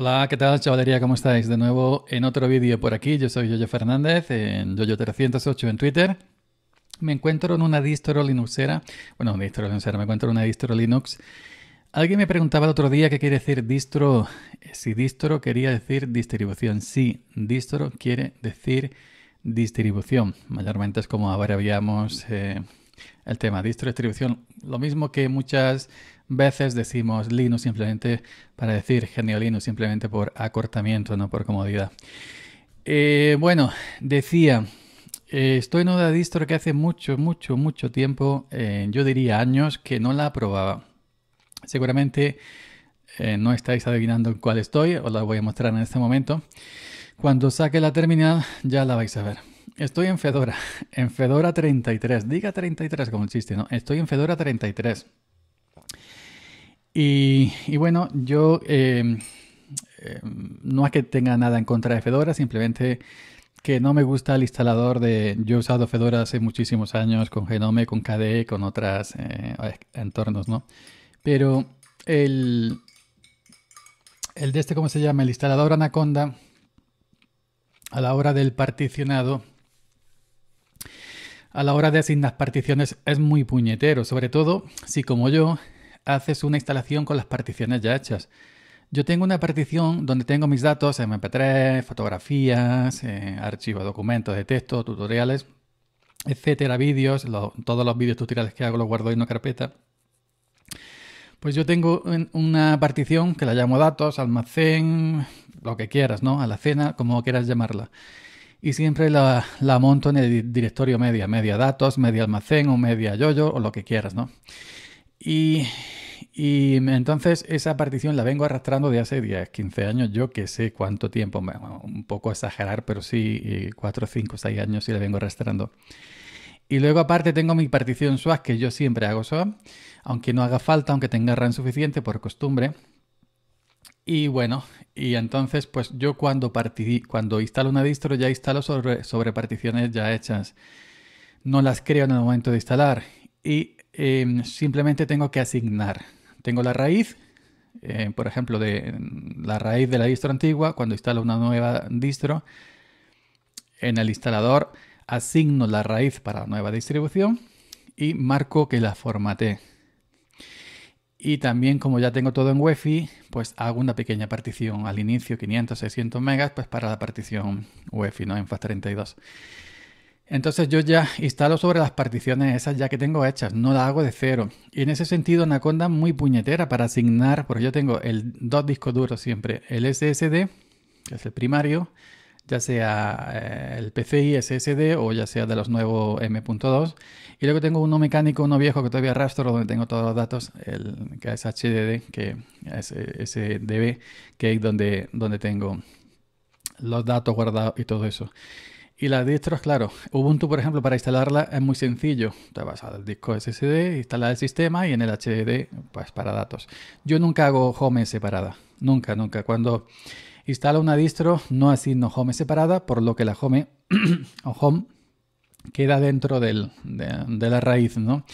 Hola, ¿qué tal chavalería? ¿Cómo estáis? De nuevo en otro vídeo por aquí. Yo soy Yoyo Fernández en Yoyo308 en Twitter. Me encuentro en una distro linuxera. Bueno, distro linuxera, me encuentro en una distro Linux. Alguien me preguntaba el otro día qué quiere decir distro. Si distro quería decir distribución. Sí, distro quiere decir distribución. Mayormente es como abreviamos eh, el tema distro distribución. Lo mismo que muchas veces decimos Linux simplemente para decir genio Linux simplemente por acortamiento, no por comodidad. Eh, bueno, decía, eh, estoy en una distro que hace mucho, mucho, mucho tiempo, eh, yo diría años, que no la probaba. Seguramente no estáis adivinando cuál estoy, os la voy a mostrar en este momento. Cuando saque la terminal ya la vais a ver. Estoy en Fedora, en Fedora 33. Diga 33 como el chiste, ¿no? Estoy en Fedora 33. Y, bueno, yo eh, eh, no es que tenga nada en contra de Fedora, simplemente que no me gusta el instalador de... Yo he usado Fedora hace muchísimos años con Genome, con KDE, con otros eh, entornos, ¿no? Pero el, el de este, ¿cómo se llama? El instalador Anaconda, a la hora del particionado, a la hora de asignar particiones es muy puñetero, sobre todo si como yo haces una instalación con las particiones ya hechas. Yo tengo una partición donde tengo mis datos, MP3, fotografías, eh, archivos, documentos de texto, tutoriales, etcétera, vídeos, todos los vídeos tutoriales que hago los guardo en una carpeta. Pues yo tengo una partición que la llamo datos, almacén, lo que quieras, ¿no? Alacena, como quieras llamarla. Y siempre la, la monto en el directorio media, media datos, media almacén o media yoyo o lo que quieras, ¿no? Y, y entonces esa partición la vengo arrastrando de hace 10, 15 años, yo que sé cuánto tiempo, un poco exagerar, pero sí 4, 5, 6 años y la vengo arrastrando. Y luego aparte tengo mi partición swap, que yo siempre hago swap, aunque no haga falta, aunque tenga RAM suficiente por costumbre. Y bueno, y entonces pues yo cuando, cuando instalo una distro ya instalo sobre, sobre particiones ya hechas. No las creo en el momento de instalar. Y Em, simplemente tengo que asignar. Tengo la raíz, eh, por ejemplo, de la raíz de la distro antigua, cuando instalo una nueva distro, en el instalador asigno la raíz para la nueva distribución y marco que la formateé. Y también como ya tengo todo en UEFI, pues hago una pequeña partición al inicio, 500, 600 megas, pues para la partición UEFI, ¿no? En FAT32. Entonces yo ya instalo sobre las particiones esas ya que tengo hechas, no las hago de cero. Y en ese sentido Anaconda muy puñetera para asignar, porque yo tengo el dos discos duros siempre, el SSD, que es el primario, ya sea eh, el PCI SSD o ya sea de los nuevos M.2. Y luego tengo uno mecánico, uno viejo que todavía arrastro donde tengo todos los datos, el, que es HDD, que es SDB, que es donde, donde tengo los datos guardados y todo eso. Y las distros, claro, Ubuntu, por ejemplo, para instalarla es muy sencillo. Te vas al disco SSD, instalas el sistema y en el HDD, pues para datos. Yo nunca hago home separada. Nunca, nunca. Cuando instalo una distro, no asigno home separada, por lo que la home o home queda dentro del, de, la raíz, ¿no?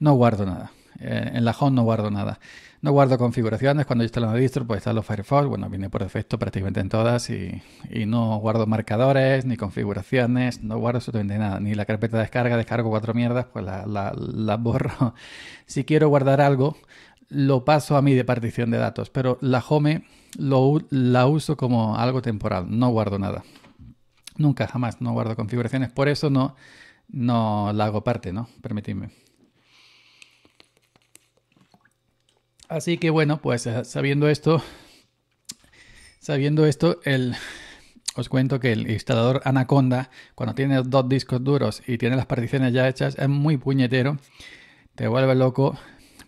No guardo nada. Eh, en la home no guardo nada. No guardo configuraciones. Cuando yo instalo una distro, pues está los Firefox. Bueno, viene por defecto prácticamente en todas. Y, no guardo marcadores, ni configuraciones. No guardo absolutamente nada. Ni la carpeta de descarga. Descargo cuatro mierdas, pues la, la, borro. si quiero guardar algo, lo paso a mí de partición de datos. Pero la home la uso como algo temporal. No guardo nada. Nunca, jamás. No guardo configuraciones. Por eso no, no la hago parte, ¿no? Permitidme. Así que bueno, pues eh, sabiendo esto, sabiendo esto, el, os cuento que el instalador Anaconda, cuando tiene dos discos duros y tiene las particiones ya hechas, es muy puñetero. Te vuelve loco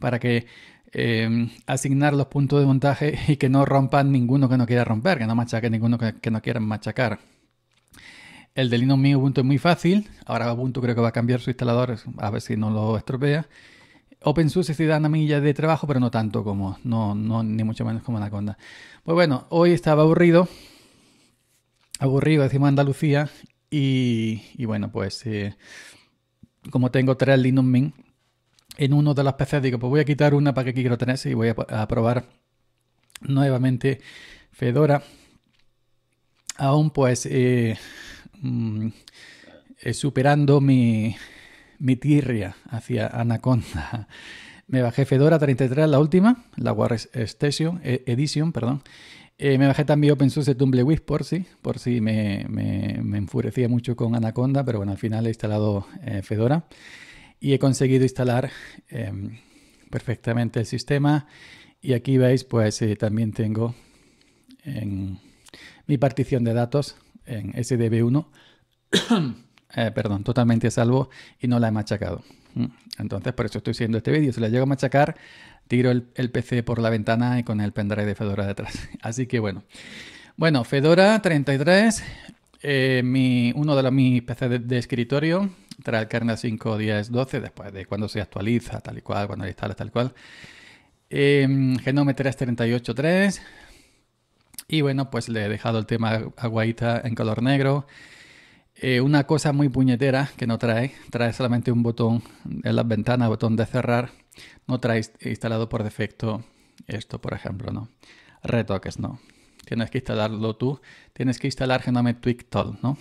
para que em, asignar los puntos de montaje y que no rompan ninguno que no quiera romper, que no machaque ninguno que, no quiera machacar. El de Linux Mint Ubuntu es muy fácil. Ahora Ubuntu creo que va a cambiar su instalador, a ver si no lo estropea. OpenSUSE sí da una milla de trabajo, pero no tanto como, no, no, ni mucho menos como Anaconda. Pues bueno, hoy estaba aburrido, aburrido, decimos Andalucía, y, y bueno, pues eh, como tengo tres Linux Mint, en uno de los PCs digo, pues voy a quitar una para que quiero tener y voy a, probar nuevamente Fedora, aún pues eh, mm, superando mi, mi tirria hacia Anaconda. Me bajé Fedora 33, la última, la War Station, e, Edition, perdón. Eh, me bajé también OpenSUSE Tumbleweed por si, por si me, me, enfurecía mucho con Anaconda, pero bueno, al final he instalado eh, Fedora y he conseguido instalar em, perfectamente el sistema. Y aquí veis, pues eh, también tengo en mi partición de datos en SDB1, perdón, totalmente salvo y no la he machacado. Mm, entonces, por eso estoy haciendo este vídeo. Si la llego a machacar, tiro el, PC por la ventana y con el pendrive de Fedora detrás. Así que bueno. Bueno, Fedora 33, eh, mi, uno de los, mis PC de, escritorio, trae el kernel 5, 10, 12, después de cuando se actualiza, tal y cual, cuando instala tal y cual. Eh, Genome 338.3. Y bueno, pues le he dejado el tema aguaita en color negro. Eh, una cosa muy puñetera que no trae, trae solamente un botón en las ventanas, botón de cerrar. No trae instalado por defecto esto, por ejemplo, ¿no? Retoques, no. Tienes que instalarlo tú. Tienes que instalar Genome Tweak Tool, ¿no?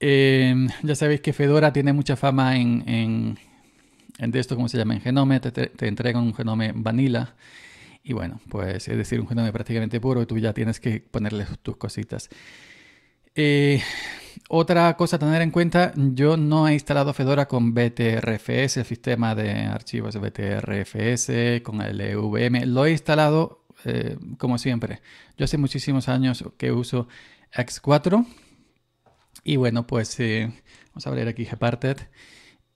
Em, ya sabéis que Fedora tiene mucha fama en, en, en esto, ¿cómo se llama? En Genome. Te, te, entregan un Genome Vanilla. Y bueno, pues es decir, un Genome prácticamente puro y tú ya tienes que ponerle tus cositas. Eh, otra cosa a tener en cuenta, yo no he instalado Fedora con BTRFS, el sistema de archivos de BTRFS, con el EVM. Lo he instalado eh, como siempre. Yo hace muchísimos años que uso X4 y bueno, pues eh, vamos a abrir aquí Gparted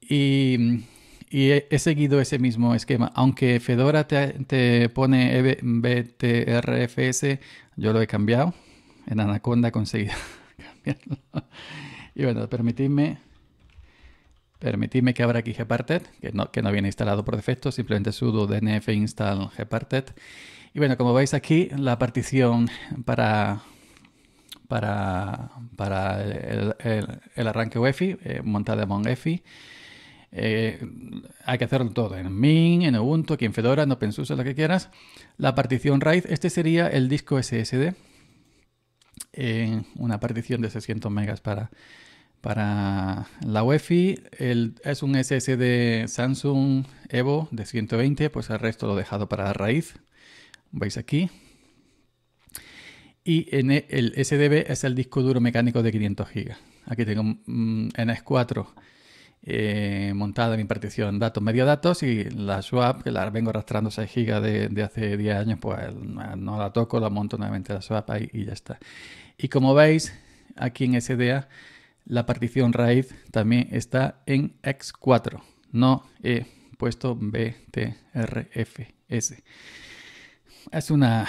y, he, seguido ese mismo esquema. Aunque Fedora te, pone BTRFS, yo lo he cambiado. En Anaconda he conseguido y bueno, permitidme, permitidme que abra aquí Gparted, que no, que no viene instalado por defecto, simplemente sudo dnf install Gparted. Y bueno, como veis aquí, la partición para, para, para el, arranque UEFI, eh, montada en EFI. Eh, hay que hacerlo todo en Min, en Ubuntu, aquí en Fedora, en OpenSUSE, lo que quieras. La partición raíz, este sería el disco SSD en una partición de 600 megas para, para la UEFI. El, es un SSD Samsung Evo de 120, pues el resto lo he dejado para la raíz. Veis aquí. Y en e, el SDB es el disco duro mecánico de 500 GB. Aquí tengo un NS4 eh, montada mi partición datos, medio datos y la swap, que la vengo arrastrando 6 GB de, hace 10 años, pues no la toco, la monto nuevamente la swap ahí y ya está. Y como veis, aquí en SDA, la partición raíz también está en X4. No he puesto BTRFS. Es una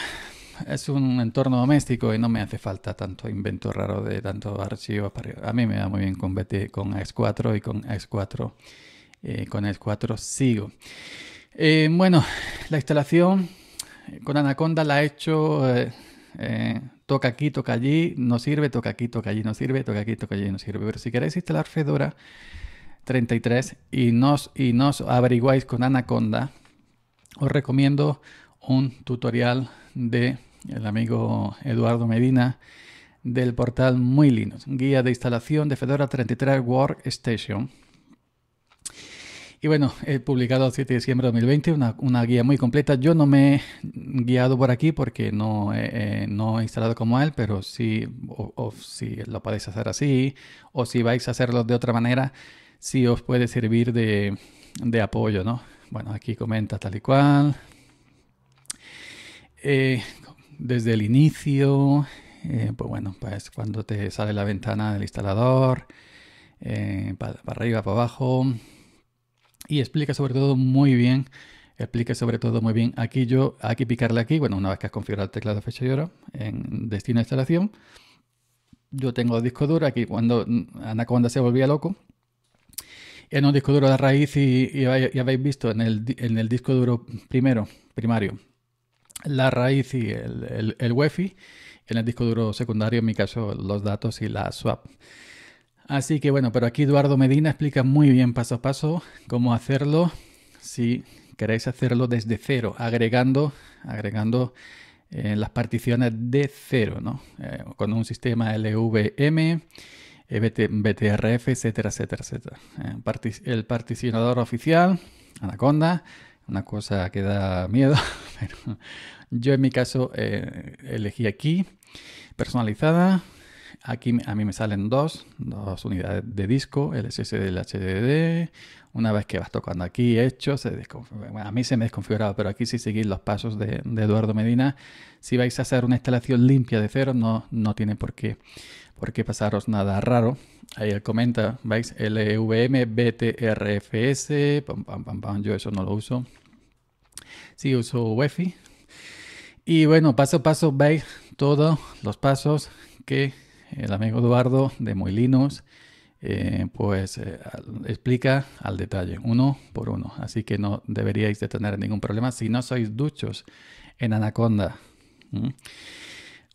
es un entorno doméstico y no me hace falta tanto invento raro de tanto archivo. A mí me da muy bien con BT, con X4 y con X4 eh, con X4 sigo. Eh, bueno, la instalación con Anaconda la he hecho eh, toca aquí, toca allí, no sirve, toca aquí, toca allí, no sirve, toca aquí, toca allí, no sirve. Pero si queréis instalar Fedora 33 y nos, y nos averiguáis con Anaconda, os recomiendo un tutorial de el amigo Eduardo Medina del portal Muy Linux, guía de instalación de Fedora 33 Workstation y bueno, he publicado el 7 de diciembre de 2020 una, guía muy completa. Yo no me he guiado por aquí porque no, he instalado como él, pero sí, o, si lo podéis hacer así, o si vais a hacerlo de otra manera, sí os puede servir de, apoyo, ¿no? Bueno, aquí comenta tal y cual. Eh, desde el inicio, eh, pues bueno, pues cuando te sale la ventana del instalador, eh, para arriba, para abajo y explica sobre todo muy bien, explica sobre todo muy bien. Aquí yo, aquí picarle aquí, bueno, una vez que has configurado el teclado fecha y hora en destino de instalación, yo tengo disco duro aquí cuando Anaconda se volvía loco. En un disco duro de raíz y, habéis visto en el, en el, disco duro primero, primario, la raíz y el, el, el UEFI. En el disco duro secundario, en mi caso, los datos y la swap. Así que bueno, pero aquí Eduardo Medina explica muy bien paso a paso cómo hacerlo si queréis hacerlo desde cero, agregando, agregando en las particiones de cero, ¿no? Eh, con un sistema LVM, BTRF, etcétera, etcétera, etcétera. el particionador oficial, Anaconda, una cosa que da miedo, pero yo en mi caso elegí aquí, personalizada, Aquí a mí me salen dos, dos unidades de disco, el SSD y el HDD. Una vez que vas tocando aquí hecho, se a mí se me ha desconfigurado, pero aquí si seguís los pasos de, Eduardo Medina, si vais a hacer una instalación limpia de cero, no, no tiene por qué, por qué pasaros nada raro. Ahí él comenta, ¿veis? LVM, BTRFS, pam, pam, yo eso no lo uso. Sí uso Wi-Fi. Y bueno, paso a paso veis todos los pasos que el amigo Eduardo de Moilinos, eh, pues eh, explica al detalle, uno por uno. Así que no deberíais de tener ningún problema si no sois duchos en Anaconda.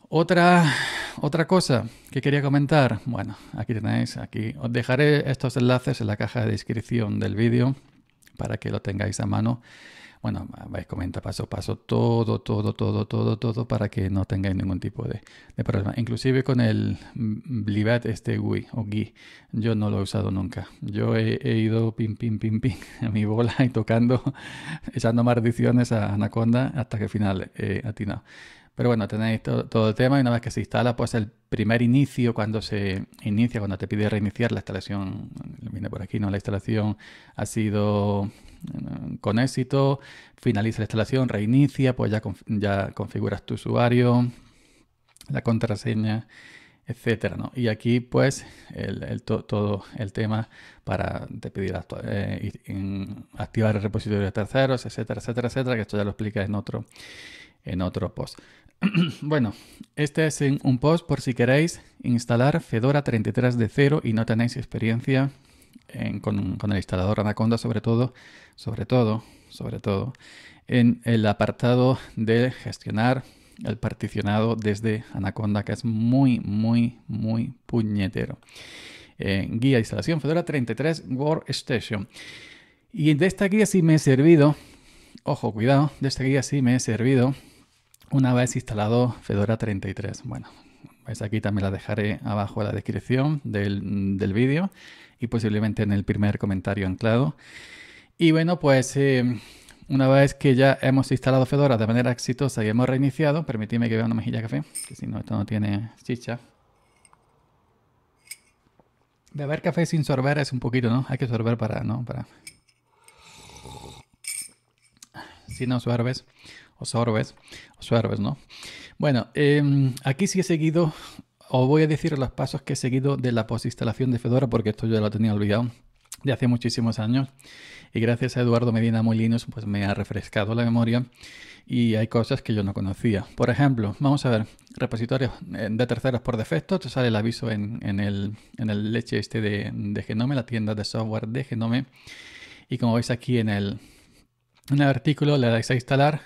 Otra, otra cosa que quería comentar, bueno, aquí tenéis, aquí os dejaré estos enlaces en la caja de descripción del vídeo para que lo tengáis a mano bueno, vais comenta paso a paso todo, todo, todo, todo, todo para que no tengáis ningún tipo de, problema. Inclusive con el Blibat este GUI o GUI, yo no lo he usado nunca. Yo he, ido pim, pim, pim, pim a mi bola y tocando, echando maldiciones a Anaconda hasta que al final he atinado. Pero bueno, tenéis todo, el tema y una vez que se instala, pues el primer inicio, cuando se inicia, cuando te pide reiniciar la instalación, viene por aquí, ¿no? La instalación ha sido eh, con éxito, finaliza la instalación, reinicia, pues ya, ya configuras tu usuario, la contraseña, etcétera, ¿no? Y aquí, pues, el, todo el tema para te pedir eh, activar el repositorio de terceros, etcétera, etcétera, etcétera, que esto ya lo explica en otro, en otro post. bueno, este es un post por si queréis instalar Fedora 33 de cero y no tenéis experiencia con, el instalador Anaconda, sobre todo, sobre todo, sobre todo, en el apartado de gestionar el particionado desde Anaconda, que es muy, muy, muy puñetero. Guía de instalación Fedora 33 Workstation. Y de esta guía sí me he servido, ojo, cuidado, de esta guía sí me he servido una vez instalado Fedora 33. Bueno, pues aquí también la dejaré abajo en la descripción del, del vídeo y posiblemente en el primer comentario anclado. Y bueno, pues eh, una vez que ya hemos instalado Fedora de manera exitosa y hemos reiniciado, permitidme que vea una mejilla de café, que si no, esto no tiene chicha. Beber café sin sorber es un poquito, ¿no? Hay que sorber para, ¿no? Para... Si no sorbes, o sorbes, o sorbes, ¿no? Bueno, em, aquí sí he seguido, os voy a decir los pasos que he seguido de la postinstalación de Fedora, porque esto yo lo tenía olvidado de hace muchísimos años. Y gracias a Eduardo Medina Molinos, pues me ha refrescado la memoria y hay cosas que yo no conocía. Por ejemplo, vamos a ver, repositorios eh, de terceros por defecto, te sale el aviso en, el, en el leche este de, de Genome, la tienda de software de Genome. Y como veis aquí en el, en el artículo le dais a instalar,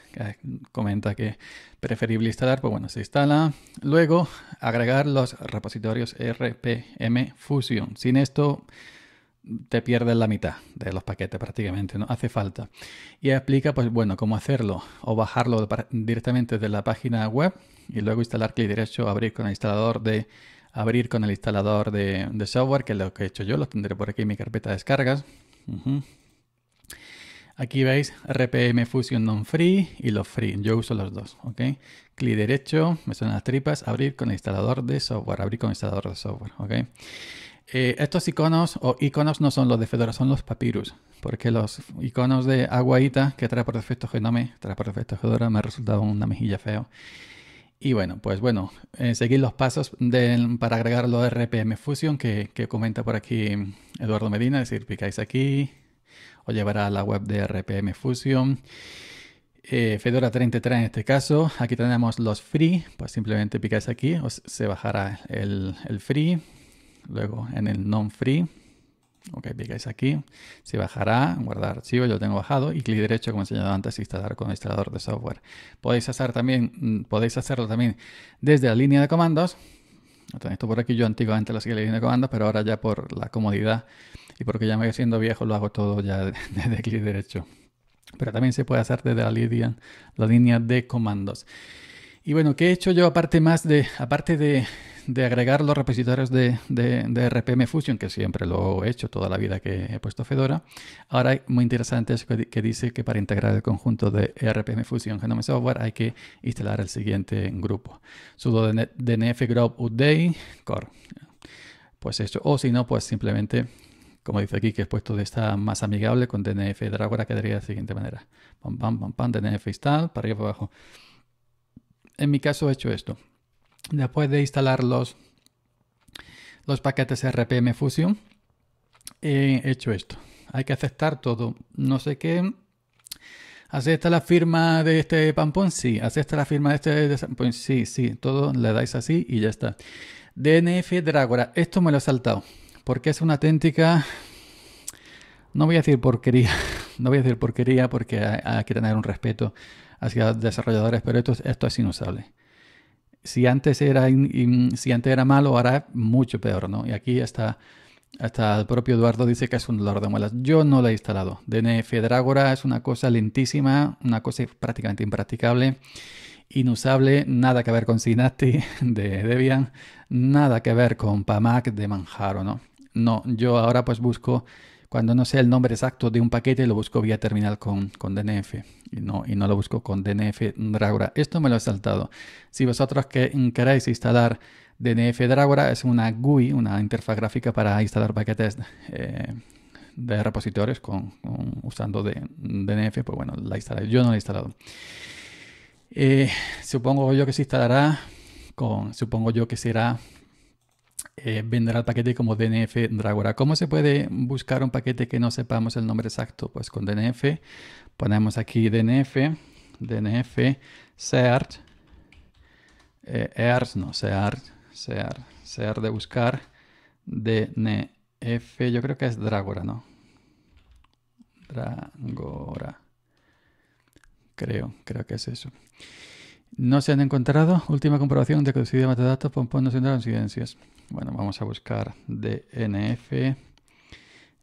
comenta que preferible instalar, pues bueno, se instala. Luego agregar los repositorios RPM Fusion. Sin esto te pierdes la mitad de los paquetes prácticamente, no hace falta. Y explica, pues bueno, cómo hacerlo o bajarlo directamente de la página web y luego instalar clic derecho, abrir con el instalador de abrir con el instalador de, software, que es lo que he hecho yo, lo tendré por aquí en mi carpeta de descargas. Aquí veis RPM Fusion Non-Free y los Free. Yo uso los dos, ¿ok? Clic derecho, me suenan las tripas, abrir con el instalador de software, abrir con el instalador de software, ¿ok? Eh, estos iconos o iconos no son los de Fedora, son los Papyrus, porque los iconos de Aguaita que trae por defecto Genome, trae por defecto Fedora, me ha resultado una mejilla feo. Y bueno, pues bueno, eh, seguir los pasos para agregar los RPM Fusion que, que comenta por aquí Eduardo Medina, es decir, picáis aquí, os llevará a la web de RPM Fusion. Eh, Fedora 33 en este caso. Aquí tenemos los free, pues simplemente picáis aquí, os, se bajará el, free. Luego en el non-free, ok, picáis aquí, se bajará, guardar archivo, yo lo tengo bajado y clic derecho, como he enseñado antes, instalar con el instalador de software. Podéis hacer también, mm, podéis hacerlo también desde la línea de comandos. Esto por aquí yo antiguamente lo hacía la línea de comandos, pero ahora ya por la comodidad y porque ya me voy siendo viejo lo hago todo ya desde clic derecho. Pero también se puede hacer desde la línea, la línea de comandos. Y bueno, ¿qué he hecho yo aparte más de, aparte de, de agregar los repositorios de, de, RPM Fusion, que siempre lo he hecho toda la vida que he puesto Fedora? Ahora hay muy interesante es que, dice que para integrar el conjunto de RPM Fusion Genome Software hay que instalar el siguiente grupo. sudo dnf group update core. Pues eso, o si no, pues simplemente como dice aquí, que he puesto de esta más amigable con DNF Dragora, quedaría de la siguiente manera. Pam, pam, pam, pam, DNF install, para arriba para abajo. En mi caso he hecho esto. Después de instalar los, los paquetes RPM Fusion, he hecho esto. Hay que aceptar todo. No sé qué. ¿Acepta la firma de este pampón? Sí. ¿Acepta la firma de este? Pues sí, sí. Todo le dais así y ya está. DNF Dragora. Esto me lo he saltado. Porque es una auténtica... No voy a decir porquería. No voy a decir porquería porque hay que tener un respeto hacia desarrolladores, pero esto, es inusable. Si antes, era si antes era malo, ahora es mucho peor, ¿no? Y aquí está, hasta el propio Eduardo dice que es un dolor de muelas. Yo no lo he instalado. DNF Dragora es una cosa lentísima, una cosa prácticamente impracticable, inusable, nada que ver con Synaptic de Debian, nada que ver con Pamac de Manjaro, ¿no? No, yo ahora pues busco cuando no sé el nombre exacto de un paquete, lo busco vía terminal con, con DNF y no, y no lo busco con DNF Dragora. Esto me lo he saltado. Si vosotros que, queréis instalar DNF Dragora, es una GUI, una interfaz gráfica para instalar paquetes eh, de repositorios con, usando DNF, pues bueno, la instalaré. Yo no la he instalado. Eh, supongo yo que se instalará con, supongo yo que será eh, vendrá el paquete como DNF Dragora. ¿Cómo se puede buscar un paquete que no sepamos el nombre exacto? Pues con DNF ponemos aquí DNF, DNF, search, eh, EARS, no, search, search de buscar, DNF, yo creo que es Dragora, ¿no? Dragora. Creo, creo que es eso. No se han encontrado. Última comprobación de que de metadatos, pompón no se incidencias. Bueno, vamos a buscar DNF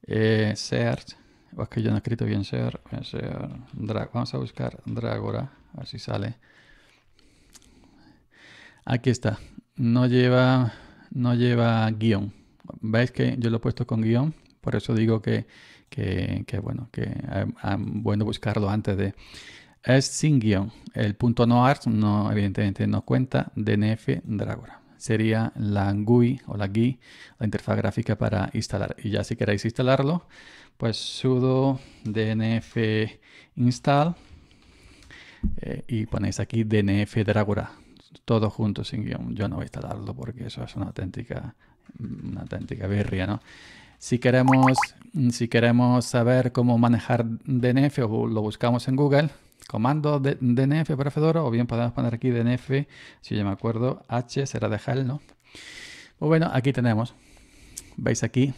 eh, search. O es que yo no he escrito bien search. vamos a buscar Dragora. A ver si sale. Aquí está. No lleva, no lleva guion. ¿Veis que yo lo he puesto con guion? Por eso digo que, que, bueno, que es bueno buscarlo antes de... Es sin guion. El punto no art no, evidentemente no cuenta. DNF Dragora sería la GUI o la GUI, la interfaz gráfica para instalar. Y ya si queréis instalarlo, pues sudo dnf install eh, y ponéis aquí dnf dragora, todo junto sin guion. Yo no voy a instalarlo porque eso es una auténtica, una auténtica berria, ¿no? Si queremos, si queremos saber cómo manejar DNF o lo buscamos en Google, comando de, DNF para Fedora o bien podemos poner aquí DNF, si yo me acuerdo, H será de Hell, ¿no? Pues bueno, aquí tenemos, veis aquí,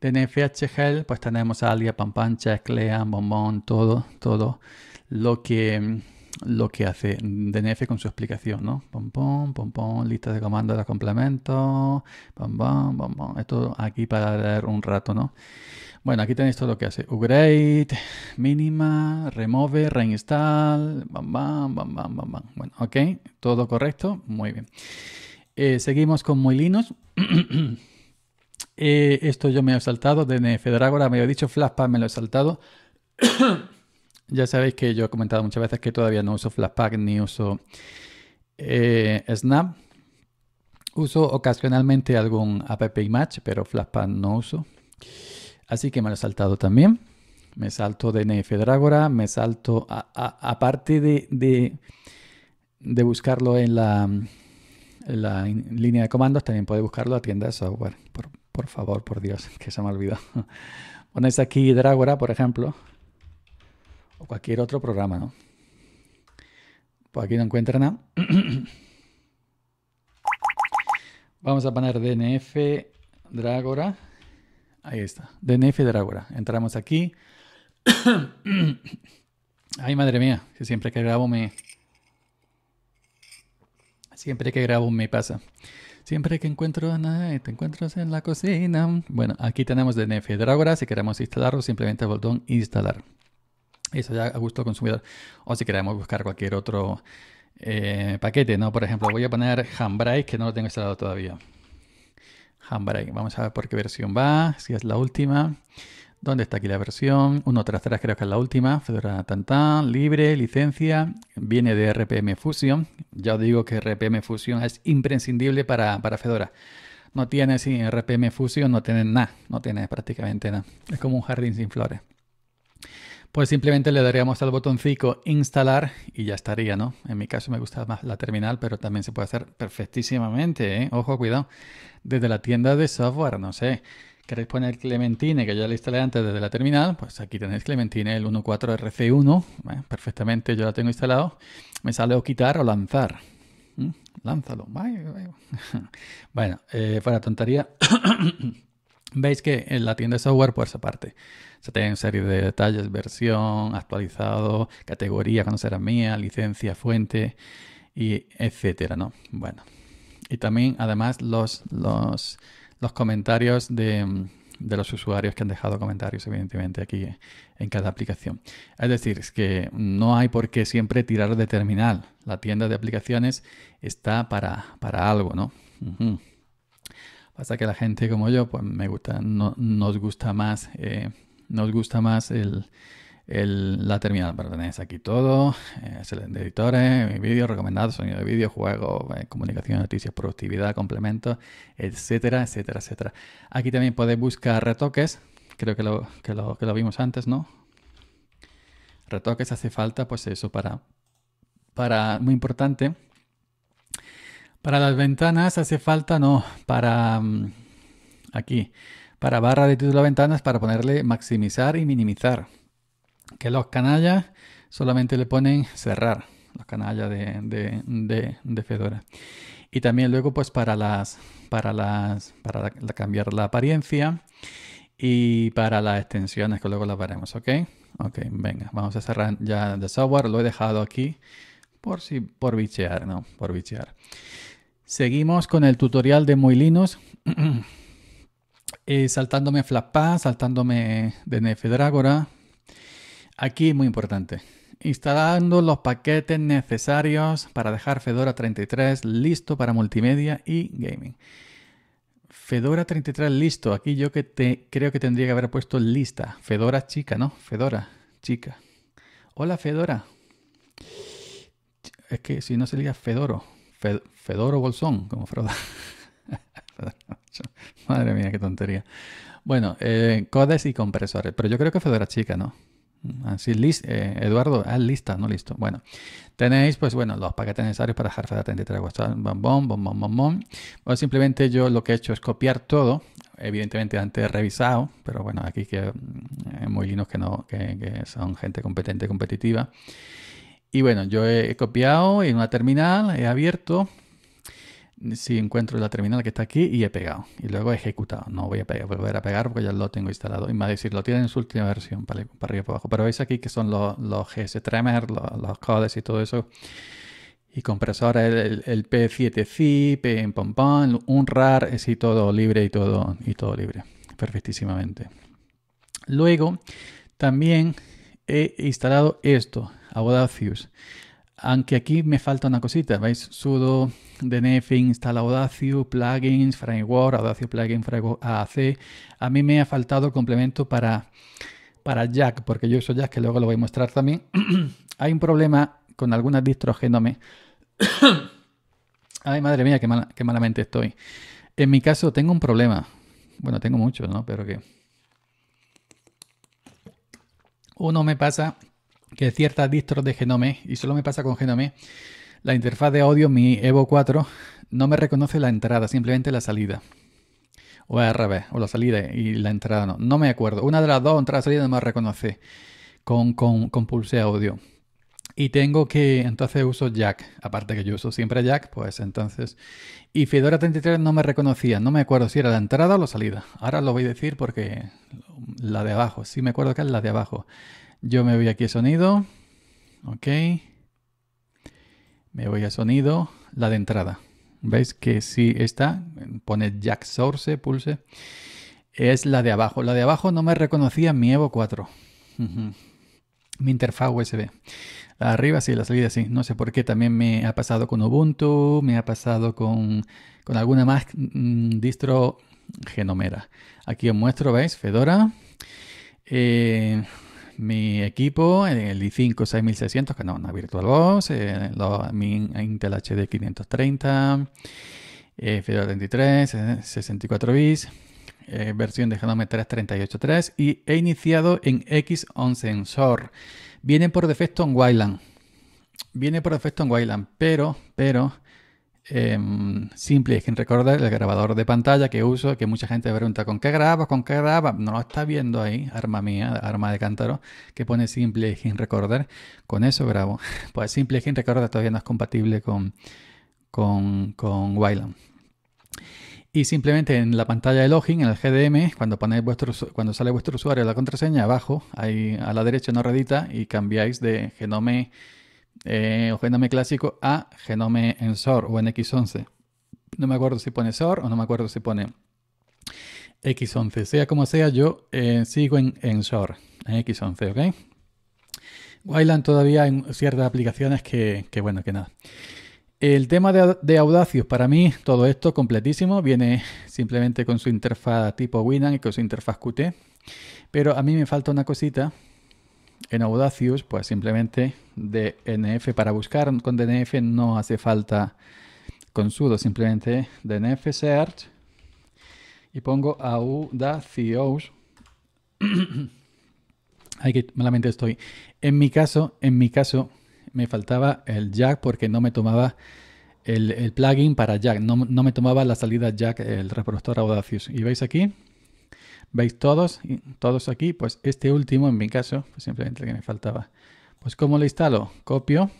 DNF H Hell, pues tenemos alia, pampancha, clean, bombón, todo, todo lo que lo que hace DNF con su explicación, ¿no? Pom, pom, pom, pom, lista de comandos de complemento, pom, pom, pom, pom. Esto aquí para leer un rato, ¿no? Bueno, aquí tenéis todo lo que hace. Upgrade, mínima, remove, reinstall, bam, bam, bam, bam, bam. Bueno, ok, todo correcto, muy bien. Eh, seguimos con muy Linux. Eh, esto yo me he saltado, DNF Dragora me he dicho, Flashpack me lo he saltado. ya sabéis que yo he comentado muchas veces que todavía no uso Flashpack ni uso eh, Snap. Uso ocasionalmente algún app image, pero Flashpack no uso. Así que me lo he saltado también. Me salto DNF Dragora, me salto, aparte de, de, buscarlo en la, la línea de comandos, también puede buscarlo a tienda de software. Por, favor, por Dios, que se me ha olvidado. Ponéis aquí Dragora, por ejemplo, o cualquier otro programa, ¿no? Pues aquí no encuentra nada. Vamos a poner DNF Dragora. Ahí está. DNF Dragora. Entramos aquí. Ay, madre mía, que siempre que grabo me... Siempre que grabo me pasa. Siempre que encuentro nada, te encuentras en la cocina. Bueno, aquí tenemos DNF Dragora. Si queremos instalarlo, simplemente botón instalar. Eso ya a gusto del consumidor. O si queremos buscar cualquier otro eh, paquete, ¿no? Por ejemplo, voy a poner Handbrake, que no lo tengo instalado todavía. Handbrake, vamos a ver por qué versión va, si es la última. ¿Dónde está aquí la versión? 1.3.3 creo que es la última. Fedora Tantan, libre, licencia. Viene de RPM Fusion. Ya os digo que RPM Fusion es imprescindible para, para Fedora. No tiene, sí, RPM Fusion no tiene nada. No tiene prácticamente nada. Es como un jardín sin flores pues simplemente le daríamos al botoncito instalar y ya estaría, ¿no? En mi caso me gusta más la terminal, pero también se puede hacer perfectísimamente, ¿eh? Ojo, cuidado. Desde la tienda de software, no sé. ¿Queréis poner Clementine, que ya le instalé antes desde la terminal? Pues aquí tenéis Clementine, el 1.4RC1. ¿eh? Perfectamente, yo la tengo instalado. Me sale o quitar o lanzar. ¿Mm? Lánzalo. bueno, eh, para tontería, veis que en la tienda de software, por esa parte, se tiene una serie de detalles, versión, actualizado, categoría, conocer mía, licencia, fuente, y etcétera, ¿no? Bueno. Y también, además, los, los, los comentarios de, de, los usuarios que han dejado comentarios, evidentemente, aquí en cada aplicación. Es decir, es que no hay por qué siempre tirar de terminal. La tienda de aplicaciones está para, para algo, ¿no? Pasa que la gente como yo, pues me gusta, no, nos gusta más eh, nos gusta más el, la terminal. Pero tenéis aquí todo, eh, de editores, vídeo recomendado, sonido de vídeo, juego, eh, comunicación, noticias, productividad, complementos, etcétera, etcétera, etcétera. Aquí también podéis buscar retoques, creo que lo, que lo, que lo vimos antes, ¿no? Retoques hace falta, pues eso, para, para, muy importante, para las ventanas hace falta, no, para, mm, aquí, para barra de título de ventanas para ponerle maximizar y minimizar. Que los canallas solamente le ponen cerrar, los canallas de, Fedora. Y también luego pues para las para las para cambiar la apariencia y para las extensiones que luego las veremos, ¿ok? Ok, venga, vamos a cerrar ya de software, lo he dejado aquí por si por bichear, no, por bichear. Seguimos con el tutorial de Muy Linux. Eh, saltándome Flatpak, saltándome DNF Dragora. Aquí muy importante. Instalando los paquetes necesarios para dejar Fedora 33 listo para multimedia y gaming. Fedora 33 listo. Aquí yo que te, creo que tendría que haber puesto lista. Fedora chica, ¿no? Fedora chica. Hola Fedora. Es que si no sería Fedoro. Fedoro Bolsón, como Froda. Madre mía, qué tontería. Bueno, eh, codes y compresores. Pero yo creo que Fedora chica, ¿no? Así, list, eh, Eduardo, ah, lista, no listo. Bueno, tenéis, pues bueno, los paquetes necesarios para Fedora 33 WhatsApp, bom, bom, bom, bom, bom. Bueno, simplemente yo lo que he hecho es copiar todo. Evidentemente antes he revisado, pero bueno, aquí que eh, muy lindos que no, que, que son gente competente, competitiva. Y bueno, yo he copiado en una terminal, he abierto si encuentro la terminal que está aquí y he pegado. Y luego he ejecutado. No voy a volver a pegar porque ya lo tengo instalado. Y me va a decir, lo tiene en su última versión, para, arriba y para abajo. Pero veis aquí que son los, los GS Tremer, los, codes y todo eso. Y compresores, el, el P7 en pom pom, un RAR, así todo libre y todo, y todo libre. Perfectísimamente. Luego, también he instalado esto, Audacious. Aunque aquí me falta una cosita, ¿veis? sudo dnf instala Audacious, plugins, framework, Audacious plugin, framework AAC. A mí me ha faltado complemento para, para Jack, porque yo uso Jack, que luego lo voy a mostrar también. Hay un problema con algunas distros Genome. Ay, madre mía, qué, qué malamente estoy. En mi caso tengo un problema. Bueno, tengo muchos, ¿no? Pero que... Uno me pasa que ciertas distros de Genome, y solo me pasa con Genome, la interfaz de audio, mi Evo 4, no me reconoce la entrada, simplemente la salida. O al revés, o la salida y la entrada no. No me acuerdo. Una de las dos, entrada salida, no me reconoce con, con, con Pulse Audio. Y tengo que, entonces uso Jack, aparte que yo uso siempre Jack, pues entonces... Y Fedora 33 no me reconocía, no me acuerdo si era la entrada o la salida. Ahora lo voy a decir porque la de abajo, sí me acuerdo que es la de abajo. Yo me voy aquí a sonido. Ok. Me voy a sonido. La de entrada. ¿Veis que sí está? Pone Jack Source, pulse. Es la de abajo. La de abajo no me reconocía mi Evo 4. mi interfaz USB. Arriba sí, la salida sí. No sé por qué también me ha pasado con Ubuntu, me ha pasado con, con alguna más mm, distro genomera. Aquí os muestro, ¿veis? Fedora. Eh, mi equipo, el i5 6600, que no, una VirtualBox, eh, mi Intel HD 530, eh, Fedora 33, 64 bits, versión de Genome 338.3 y he iniciado en X11 Sensor. Viene por defecto en Wayland. Viene por defecto en Wayland, pero, pero, eh, simple, sin recordar el grabador de pantalla que uso, que mucha gente pregunta, ¿con qué graba? ¿Con qué graba? No lo está viendo ahí, arma mía, arma de cántaro, que pone simple sin recordar. Con eso grabo. Pues simple sin recordar todavía no es compatible con, con, con Wayland. Y simplemente en la pantalla de login, en el GDM, cuando, ponéis vuestro, cuando sale vuestro usuario la contraseña, abajo, ahí a la derecha en redita y cambiáis de Genome eh, o Genome clásico a Genome en SOR o en X11. No me acuerdo si pone SOR o no me acuerdo si pone X11. Sea como sea, yo eh, sigo en, en SOR, en X11, ¿ok? Wayland todavía hay ciertas aplicaciones que, que bueno, que nada. El tema de, Audacious, para mí, todo esto completísimo, viene simplemente con su interfaz tipo Winamp y con su interfaz Qt. Pero a mí me falta una cosita. En Audacious, pues simplemente DNF para buscar con DNF no hace falta con sudo, simplemente DNF search y pongo Audacious. Ay, que malamente estoy. En mi caso, en mi caso, me faltaba el jack porque no me tomaba el, plugin para jack, no, me tomaba la salida jack el reproductor Audacious. Y veis aquí, veis todos, todos aquí, pues este último en mi caso, pues simplemente el que me faltaba. Pues ¿cómo lo instalo? Copio.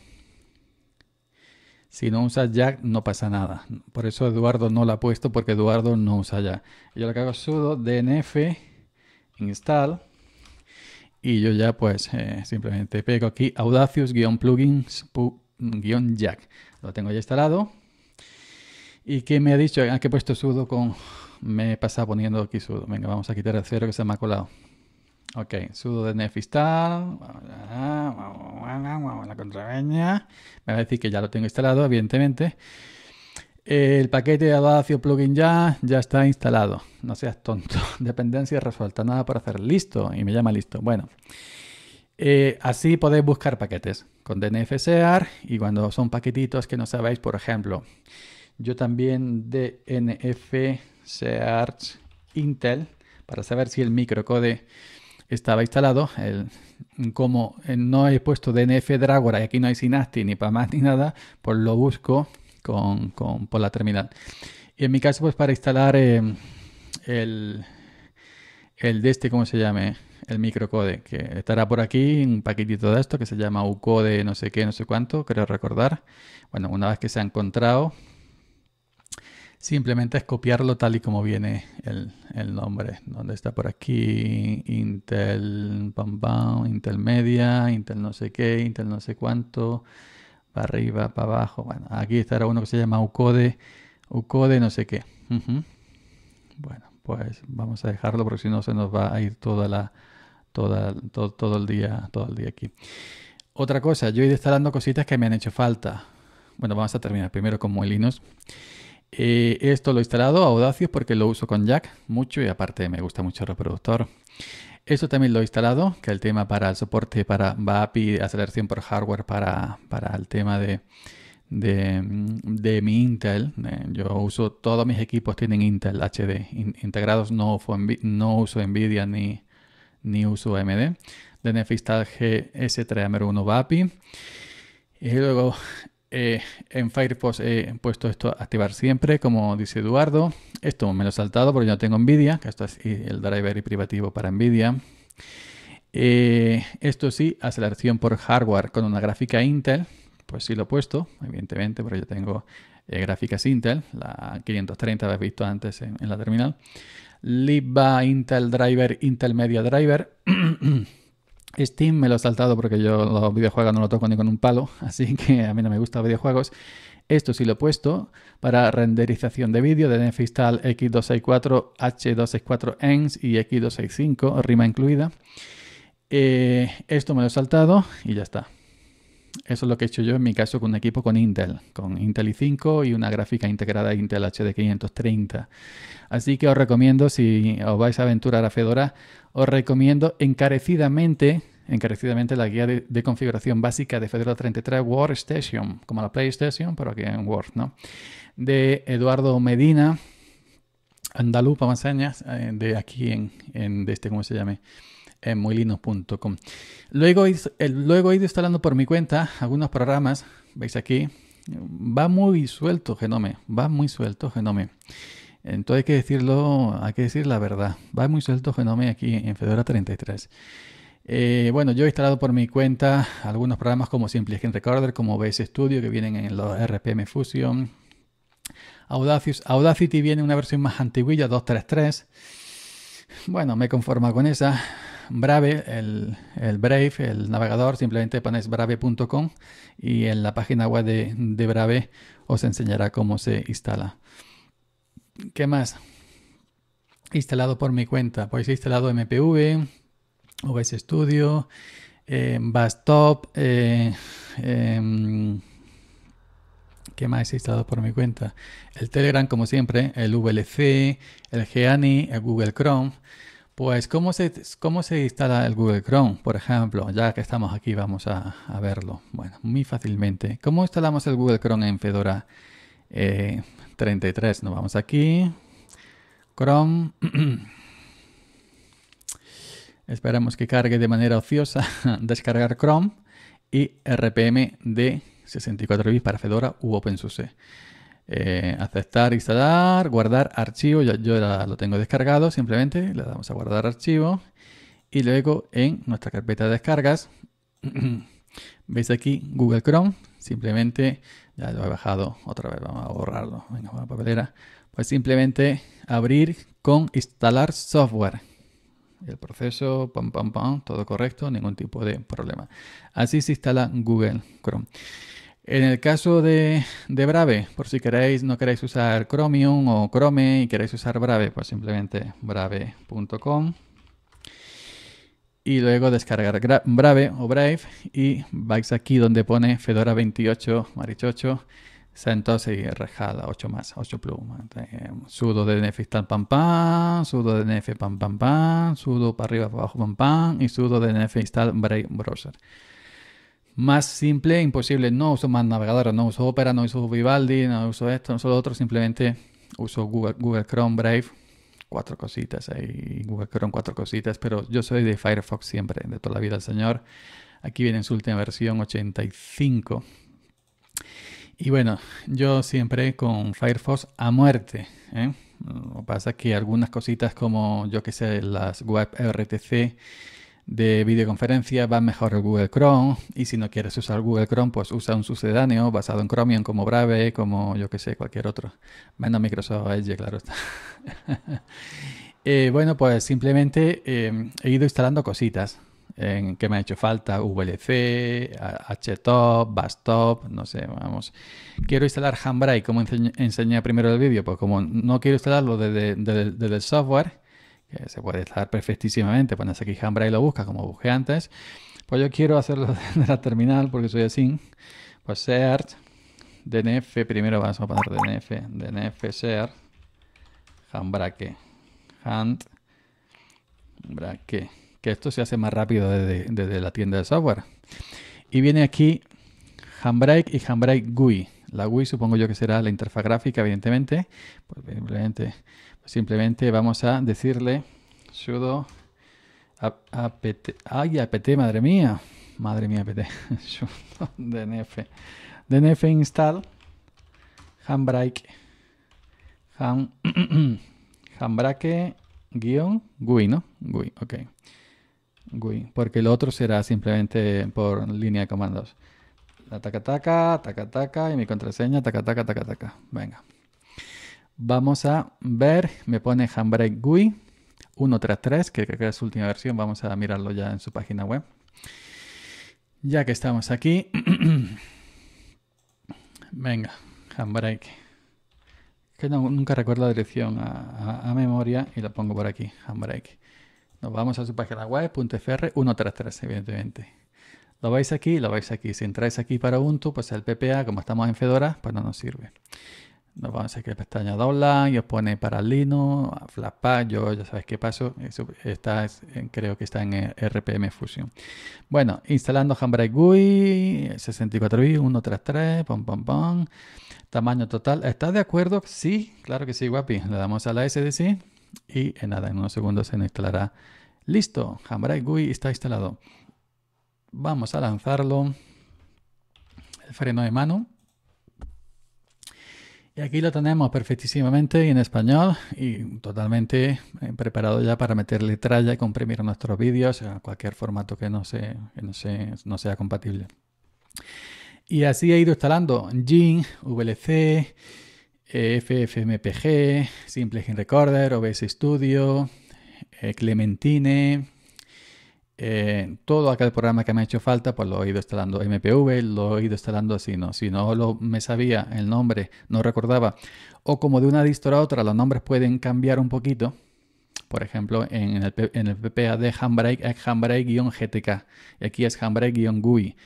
Si no usas jack no pasa nada. Por eso Eduardo no lo ha puesto porque Eduardo no usa jack. Yo lo que hago es sudo dnf install y yo ya pues eh, simplemente pego aquí Audacious-plugins-jack. Lo tengo ya instalado. ¿Y qué me ha dicho? Ah, que he puesto sudo con... Me he pasado poniendo aquí sudo. Venga, vamos a quitar el cero que se me ha colado. Ok, sudo de install. La contraseña. Me va a decir que ya lo tengo instalado, evidentemente. El paquete de Audacio plugin ya, ya está instalado. No seas tonto. Dependencia resuelta. Nada por hacer. Listo. Y me llama listo. Bueno. Eh, así podéis buscar paquetes con DNFSEAR y cuando son paquetitos que no sabéis, por ejemplo, yo también DNFSEAR Intel para saber si el microcode estaba instalado. Como no he puesto DNF Dragora y aquí no hay Synaptic ni para más ni nada, pues lo busco con, por la terminal. Y en mi caso, pues para instalar eh, el, el de este, ¿cómo se llame? El microcode, que estará por aquí, un paquetito de esto que se llama ucode no sé qué, no sé cuánto, creo recordar. Bueno, una vez que se ha encontrado, simplemente es copiarlo tal y como viene el, el nombre. Donde está por aquí, Intel, pam, pam, Intel Media, Intel no sé qué, Intel no sé cuánto para arriba, para abajo. Bueno, aquí estará uno que se llama Ucode, Ucode no sé qué. Bueno, pues vamos a dejarlo porque si no se nos va a ir toda la, toda, todo, todo, el día, todo el día aquí. Otra cosa, yo he ido instalando cositas que me han hecho falta. Bueno, vamos a terminar primero con Molinos. Eh, esto lo he instalado a porque lo uso con Jack mucho y aparte me gusta mucho el reproductor. Esto también lo he instalado, que el tema para el soporte para API, aceleración por hardware para, el tema de, de, mi Intel. Eh, yo uso, todos mis equipos tienen Intel HD integrados, no, no uso Nvidia ni, ni uso AMD. DNF install GS3 API. Y luego eh, en Firefox he puesto esto a activar siempre, como dice Eduardo. Esto me lo he saltado porque yo no tengo NVIDIA, que esto es el driver y privativo para NVIDIA. Eh, esto sí, aceleración por hardware con una gráfica Intel, pues sí lo he puesto, evidentemente, porque yo tengo eh, gráficas Intel, la 530 habéis visto antes en, en la terminal. Libba Intel Driver, Intel Media Driver. Steam me lo he saltado porque yo los videojuegos no lo toco ni con un palo, así que a mí no me gustan videojuegos. Esto sí lo he puesto para renderización de vídeo de Nefistal X264, H264 ENS y X265, rima incluida. Eh, esto me lo he saltado y ya está. Eso es lo que he hecho yo en mi caso con un equipo con Intel, con Intel i5 y una gráfica integrada Intel HD 530. Así que os recomiendo, si os vais a aventurar a Fedora, os recomiendo encarecidamente, encarecidamente la guía de, configuración básica de Fedora 33 Workstation, como la PlayStation, pero aquí en Word, ¿no? De Eduardo Medina, andaluz para más eh, de aquí en, en, de este, ¿cómo se llame? En moilinos.com. Luego, luego he ido instalando por mi cuenta algunos programas, veis aquí, va muy suelto Genome, va muy suelto Genome. Entonces hay que decirlo, hay que decir la verdad, va muy suelto Genome aquí en Fedora 33. Eh, bueno, yo he instalado por mi cuenta algunos programas como Simple Screen Recorder, como VS Studio, que vienen en los RPM Fusion. Audacity, Audacity viene una versión más antiguilla, 2.3.3. Bueno, me conformo con esa. Brave, el, Brave, el navegador, simplemente ponéis brave.com y en la página web de, Brave os enseñará cómo se instala. ¿Qué más? Instalado por mi cuenta. Pues he instalado MPV, OBS Studio, eh, Bastop, eh, em, ¿Qué más he instalado por mi cuenta? El Telegram, como siempre, el VLC, el Geani, el Google Chrome. Pues, ¿cómo se, ¿cómo se instala el Google Chrome, por ejemplo? Ya que estamos aquí, vamos a, verlo. Bueno, muy fácilmente. ¿Cómo instalamos el Google Chrome en Fedora 33? Eh, Nos vamos aquí. Chrome. Esperamos que cargue de manera ociosa. Descargar Chrome y RPM de 64 bits para Fedora u OpenSUSE. Eh, aceptar, instalar, guardar archivo. Yo, yo lo tengo descargado, simplemente le damos a guardar archivo. Y luego en nuestra carpeta de descargas, veis aquí Google Chrome. Simplemente, ya lo he bajado otra vez, vamos a borrarlo. Venga, a papelera. Pues simplemente abrir con instalar software. El proceso, pam, pam, pam, todo correcto, ningún tipo de problema. Así se instala Google Chrome. En el caso de, Brave, por si queréis, no queréis usar Chromium o Chrome y queréis usar Brave, pues simplemente brave.com y luego descargar Brave o Brave y vais aquí donde pone Fedora 28 Marichocho CentOS y Rejada 8 más, 8 plus. Sudo DNF install pam pam, sudo DNF pam pam pam, sudo para arriba para abajo pam pam y sudo DNF install Brave browser. Más simple, imposible. No uso más navegadores, no uso Opera, no uso Vivaldi, no uso esto, no uso lo otro. Simplemente uso Google, Google Chrome, Brave, cuatro cositas ahí, Google Chrome, cuatro cositas. Pero yo soy de Firefox siempre, de toda la vida el señor. Aquí viene su última versión 85. Y bueno, yo siempre con Firefox a muerte. ¿eh? Lo que pasa es que algunas cositas como, yo que sé, las web RTC de videoconferencia va mejor el Google Chrome y si no quieres usar Google Chrome pues usa un sucedáneo basado en Chromium como Brave, como yo que sé, cualquier otro. Menos Microsoft Edge, claro está. Eh, bueno, pues simplemente eh, he ido instalando cositas en que me ha hecho falta VLC, HTOP, Bastop, no sé, vamos. Quiero instalar Handbrake, como enseñé, primero el vídeo, pues como no quiero instalarlo desde, desde el software, que se puede estar perfectísimamente. Pones aquí Handbrake y lo busca como busqué antes. Pues yo quiero hacerlo de la terminal porque soy así. Pues search dnf, primero vamos a poner dnf, dnf search handbrake, handbrake, que esto se hace más rápido desde, la tienda de software. Y viene aquí Handbrake y Handbrake GUI. La GUI supongo yo que será la interfaz gráfica, evidentemente. Pues simplemente Simplemente vamos a decirle sudo apt, ay apt, madre mía, madre mía apt, sudo dnf, dnf install handbrake, hand, handbrake guion GUI, ¿no? GUI, ok. GUI, porque el otro será simplemente por línea de comandos. La taca taca, taca taca y mi contraseña taca taca taca taca. Venga. Vamos a ver, me pone Handbrake GUI 133, que creo que es su última versión. Vamos a mirarlo ya en su página web. Ya que estamos aquí, venga, Handbrake. Que nunca recuerdo la dirección a, memoria y la pongo por aquí, Handbrake. Nos vamos a su página web, .fr133, evidentemente. Lo veis aquí, lo veis aquí. Si entráis aquí para Ubuntu, pues el PPA, como estamos en Fedora, pues no nos sirve. Nos vamos a la pestaña de y os pone para Linux, Flatpak, yo ya sabéis qué paso, eso está, creo que está en RPM Fusion. Bueno, instalando Handbrake GUI, 64 bits, 133, pom pom pom. Tamaño total, ¿estás de acuerdo? Sí, claro que sí, guapi. Le damos a la SDC y en nada, en unos segundos se nos instalará. Listo, Handbrake GUI está instalado. Vamos a lanzarlo. El freno de mano. Y aquí lo tenemos perfectísimamente en español y totalmente eh, preparado ya para meterle tralla y comprimir nuestros vídeos a cualquier formato que no, no, sea compatible. Y así he ido instalando GIN, VLC, FFmpg, Simple Recorder, OBS Studio, eh, Clementine, eh, todo aquel programa que me ha hecho falta, pues lo he ido instalando MPV, lo he ido instalando así, ¿no? Si no lo, me sabía el nombre, no recordaba, o como de una distro a otra los nombres pueden cambiar un poquito, por ejemplo, en el, en el PPA de Handbrake es Handbrake-GTK, y aquí es Handbrake-GUI.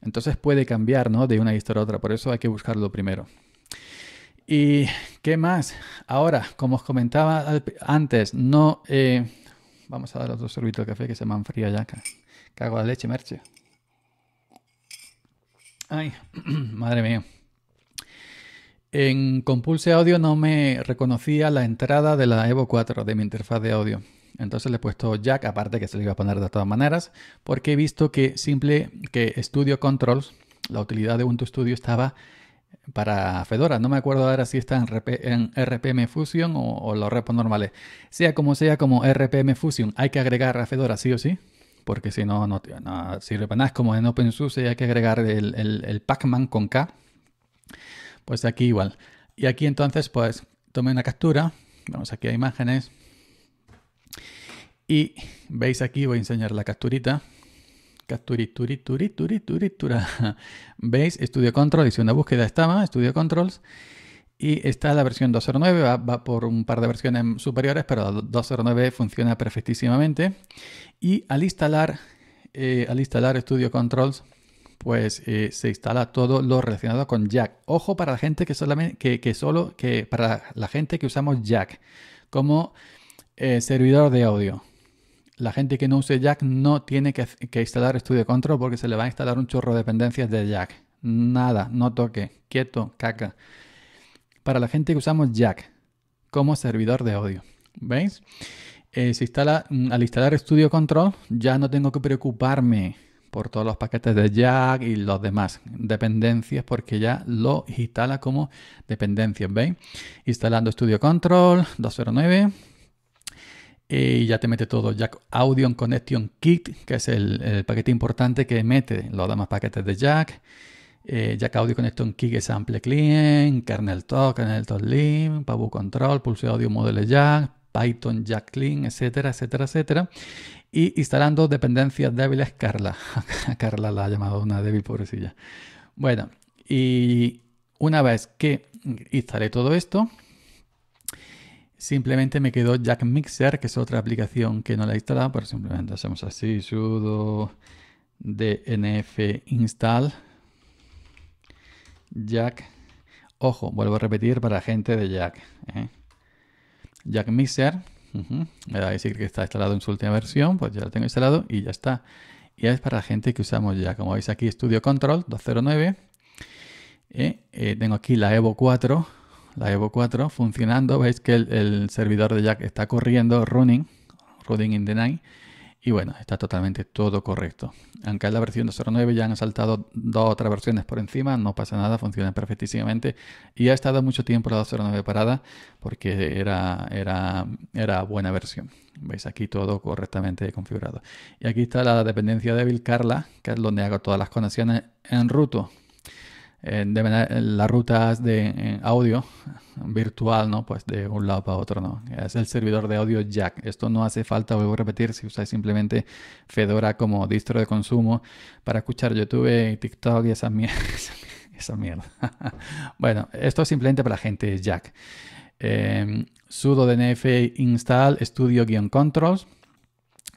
Entonces puede cambiar, ¿no? De una distro a otra, por eso hay que buscarlo primero. ¿Y qué más? Ahora, como os comentaba antes, no... Eh, Vamos a dar otro sorbito de café que se me enfría ya. Cago la leche, merche. Ay, madre mía. En Compulse Audio no me reconocía la entrada de la Evo 4 de mi interfaz de audio. Entonces le he puesto jack, aparte que se lo iba a poner de todas maneras, porque he visto que simple que Studio Controls, la utilidad de Ubuntu Studio estaba para Fedora. No me acuerdo ahora si está en, RPM Fusion o, los repos normales. Sea como sea, como RPM Fusion, hay que agregar a Fedora sí o sí. Porque si no, no, sirve para nada. Es como en OpenSUSE hay que agregar el, el, Pacman con K. Pues aquí igual. Y aquí entonces, pues, tome una captura. Vamos aquí a imágenes. Y veis aquí, voy a enseñar la capturita. Capturiturituriturituritura. ¿Veis? Studio Control, hice una búsqueda, estaba, Studio Controls. Y está la versión 209, va, por un par de versiones superiores, pero 209 funciona perfectísimamente. Y al instalar, eh, al instalar Studio Controls, pues eh, se instala todo lo relacionado con Jack. Ojo para la gente que solamente, que solo, que para la gente que usamos Jack como eh, servidor de audio la gente que no use Jack no tiene que, instalar Studio Control porque se le va a instalar un chorro de dependencias de Jack. Nada, no toque, quieto, caca. Para la gente que usamos Jack como servidor de audio, ¿veis? Eh, se instala, mm, al instalar Studio Control ya no tengo que preocuparme por todos los paquetes de Jack y los demás dependencias porque ya lo instala como dependencias, ¿veis? Instalando Studio Control 209 y ya te mete todo Jack Audio Connection Kit, que es el, paquete importante que mete los demás paquetes de Jack. Eh, Jack Audio Connection Kit es Sample Clean, Kernel Talk, Kernel Talk Lim, Pabu Control, Pulse Audio Model Jack, Python Jack Clean, etcétera, etcétera, etcétera. Y instalando dependencias débiles, Carla. Carla la ha llamado una débil pobrecilla. Bueno, y una vez que instalé todo esto, Simplemente me quedó Jack Mixer, que es otra aplicación que no la he instalado, pero simplemente hacemos así, sudo dnf install Jack. Ojo, vuelvo a repetir para gente de Jack. ¿eh? Jack Mixer. Me va a decir que está instalado en su última versión, pues ya lo tengo instalado y ya está. Y es para gente que usamos ya, como veis aquí, Studio Control 209. ¿eh? Eh, tengo aquí la Evo 4 la Evo 4 funcionando. Veis que el, servidor de Jack está corriendo, running, running in the night. Y bueno, está totalmente todo correcto. Aunque es la versión 2.09 ya han saltado dos otras versiones por encima, no pasa nada, funciona perfectísimamente. Y ha estado mucho tiempo la 2.09 parada porque era, era, era buena versión. Veis aquí todo correctamente configurado. Y aquí está la dependencia débil Carla, que es donde hago todas las conexiones en ruto las rutas de audio virtual, ¿no? Pues de un lado para otro, ¿no? Es el servidor de audio Jack. Esto no hace falta, vuelvo a repetir, si usáis simplemente Fedora como distro de consumo para escuchar YouTube, TikTok y esa mierda. esa mierda. bueno, esto es simplemente para la gente Jack. Eh, sudo dnf install studio-controls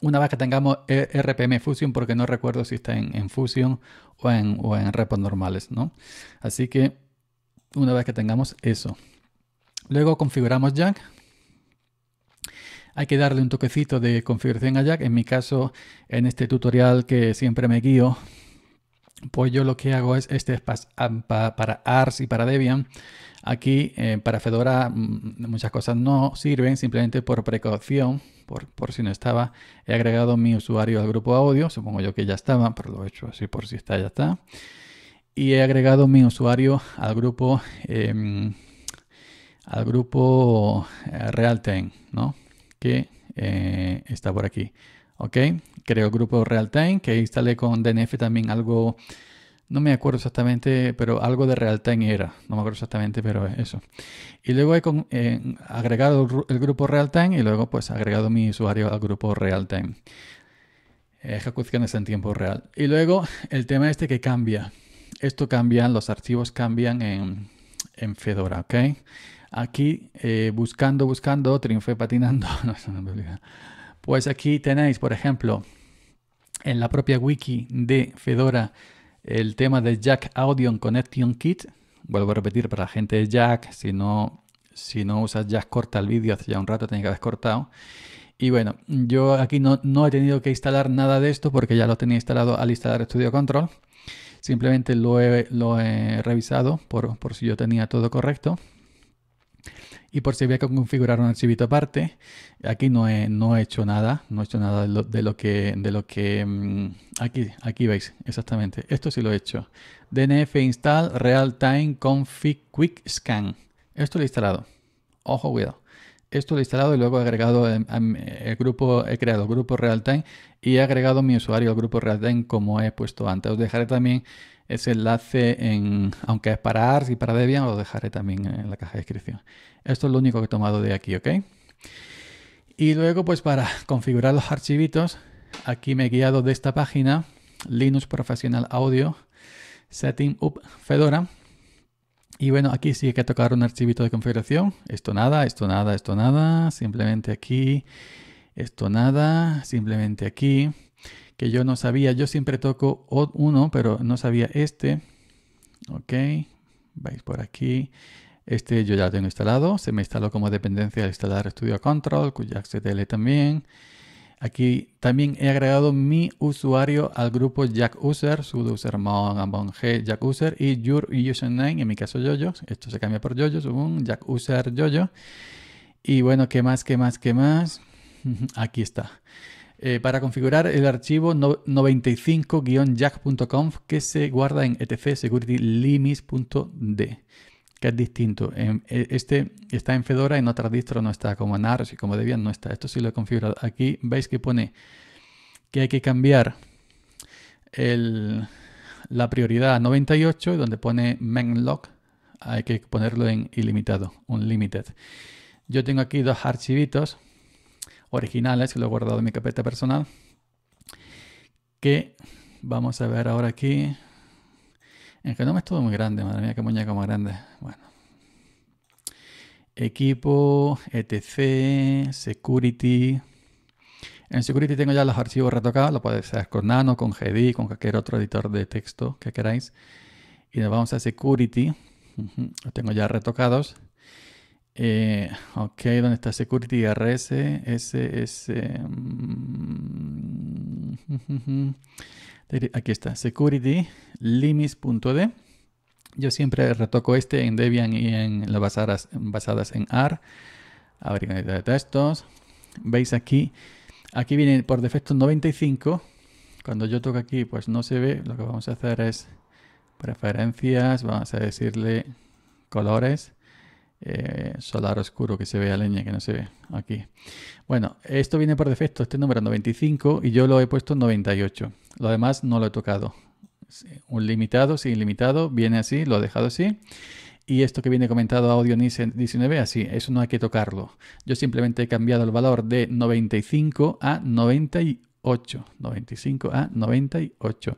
una vez que tengamos e RPM Fusion, porque no recuerdo si está en, Fusion o en, o en repos normales, ¿no? Así que una vez que tengamos eso. Luego configuramos Jack. Hay que darle un toquecito de configuración a Jack. En mi caso, en este tutorial que siempre me guío, pues yo lo que hago es este para ARS y para Debian. Aquí eh, para Fedora mm, muchas cosas no sirven, simplemente por precaución, por, por, si no estaba, he agregado mi usuario al grupo audio, supongo yo que ya estaba, pero lo he hecho así por si está, ya está. Y he agregado mi usuario al grupo, em, al grupo eh, ¿no? Que eh, está por aquí. ¿Ok? Creo grupo Realtime, que instalé con DNF también algo no me acuerdo exactamente, pero algo de Realtime era. No me acuerdo exactamente, pero eso. Y luego he eh, agregado el grupo Realtime y luego pues agregado mi usuario al grupo Realtime. Ejecuciones en tiempo real. Y luego el tema este que cambia. Esto cambia, los archivos cambian en, en Fedora, ¿ok? Aquí eh, buscando, buscando, triunfé patinando. pues aquí tenéis, por ejemplo, en la propia wiki de Fedora el tema de Jack Audio Connection Kit. Vuelvo a repetir para la gente de Jack, si no, si no usas Jack corta el vídeo, hace ya un rato tenía que haber cortado. Y bueno, yo aquí no, no, he tenido que instalar nada de esto porque ya lo tenía instalado al instalar Studio Control. Simplemente lo he, lo he revisado por, por si yo tenía todo correcto. Y por si había que configurar un archivito aparte, aquí no he, no he hecho nada, no he hecho nada de lo, que, de lo que mm, aquí, aquí veis, exactamente. Esto sí lo he hecho. DNF install real time config quick scan. Esto lo he instalado. Ojo, cuidado. Esto lo he instalado y luego he agregado el, grupo, he creado el grupo realtime y he agregado mi usuario al grupo realtime como he puesto antes. Os dejaré también ese enlace en, aunque es para ARS y para Debian, lo dejaré también en la caja de descripción. Esto es lo único que he tomado de aquí, ¿ok? Y luego, pues para configurar los archivitos, aquí me he guiado de esta página, Linux Professional Audio, Setting Up Fedora. Y bueno, aquí sí hay que tocar un archivito de configuración. Esto nada, esto nada, esto nada. Simplemente aquí. Esto nada, simplemente aquí que yo no sabía. Yo siempre toco uno, pero no sabía este. Ok, vais por aquí. Este yo ya lo tengo instalado. Se me instaló como dependencia al instalar Studio Control, CTL también. Aquí también he agregado mi usuario al grupo Jack User, sudo usermon g Jack User y your username, en mi caso Yoyo. Esto se cambia por Yoyo, según Jack User Yoyo. Y bueno, ¿qué más? ¿Qué más? ¿Qué más? Aquí está. Eh, para configurar el archivo 95-jack.conf que se guarda en etc que es distinto. E, este está en Fedora, en otras distros no está, como en Ars y como Debian no está. Esto sí lo he configurado. Aquí veis que pone que hay que cambiar la prioridad a 98 y donde pone menlock hay que ponerlo en ilimitado, unlimited. Yo tengo aquí dos archivitos originales que lo he guardado en mi carpeta personal. Que vamos a ver ahora aquí. En que no es todo muy grande, madre mía, qué muñeca más grande. Bueno. Equipo, etc, security. En security tengo ya los archivos retocados, lo podéis hacer con Nano, con GD, con cualquier otro editor de texto que queráis. Y nos vamos a security. Los tengo ya retocados. Eh, ok, ¿dónde está Security RS? SS. Mm, aquí está, Security Limits.d. Yo siempre retoco este en Debian y en las basadas, basadas en AR. Abrir de textos. Veis aquí, aquí viene por defecto 95. Cuando yo toco aquí, pues no se ve. Lo que vamos a hacer es preferencias. Vamos a decirle colores eh, solar oscuro que se ve a leña que no se ve aquí. Bueno, esto viene por defecto, este número 95 y yo lo he puesto 98. Lo demás no lo he tocado. Un limitado, sin limitado, viene así, lo he dejado así. Y esto que viene comentado audio 19, así, eso no hay que tocarlo. Yo simplemente he cambiado el valor de 95 a 98. 95 a 98.